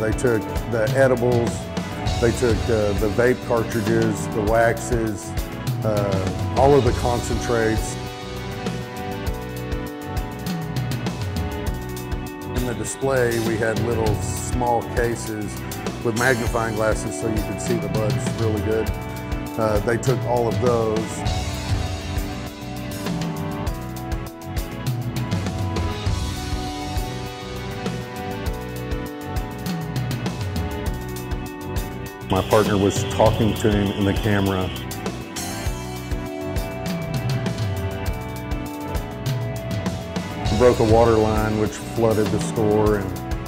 They took the edibles, they took uh, the vape cartridges, the waxes, uh, all of the concentrates. In the display, we had little small cases with magnifying glasses so you could see the buds really good. Uh, they took all of those My partner was talking to him in the camera. Broke a water line which flooded the store and